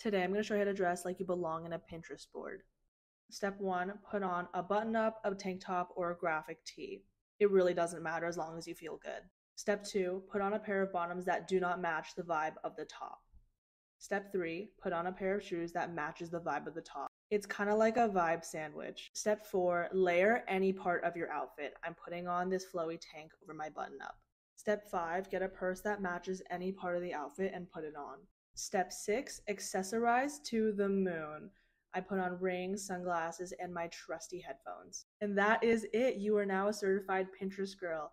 Today I'm going to show you how to dress like you belong in a Pinterest board. Step one, put on a button up, a tank top, or a graphic tee. It really doesn't matter as long as you feel good. Step two, put on a pair of bottoms that do not match the vibe of the top. Step three, put on a pair of shoes that matches the vibe of the top. It's kind of like a vibe sandwich. Step four, layer any part of your outfit. I'm putting on this flowy tank over my button up. Step five, get a purse that matches any part of the outfit and put it on. Step six, accessorize to the moon. I put on rings, sunglasses, and my trusty headphones. And that is it. You are now a certified Pinterest girl.